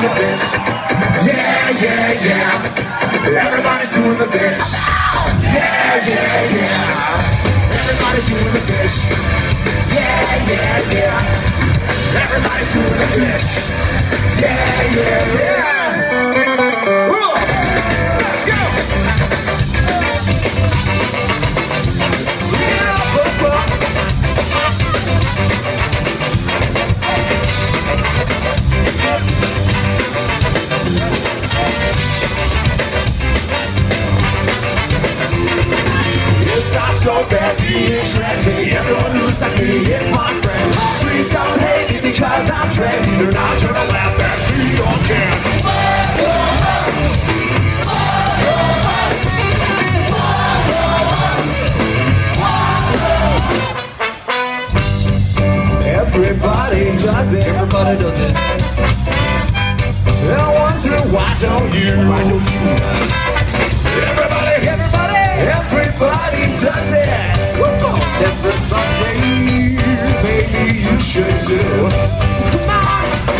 doing the this. Yeah, yeah, yeah. Everybody's doing the this. Yeah, yeah, yeah. Everybody does it. Everybody does it. I wonder why don't you? Why don't you? Everybody, everybody, everybody does it. Come on, everybody, maybe you should too. Come on,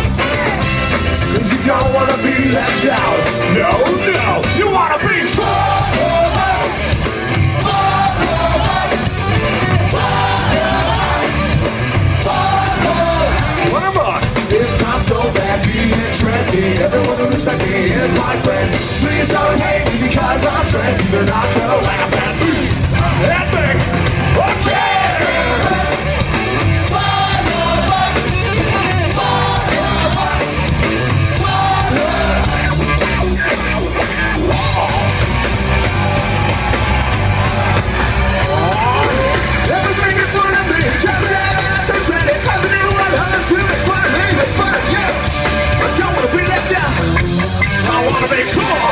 cause you don't wanna be left out. No, no, you wanna be Everyone who looks like me is my friend. Please don't hate me because I'm trans. You're not true Make sure.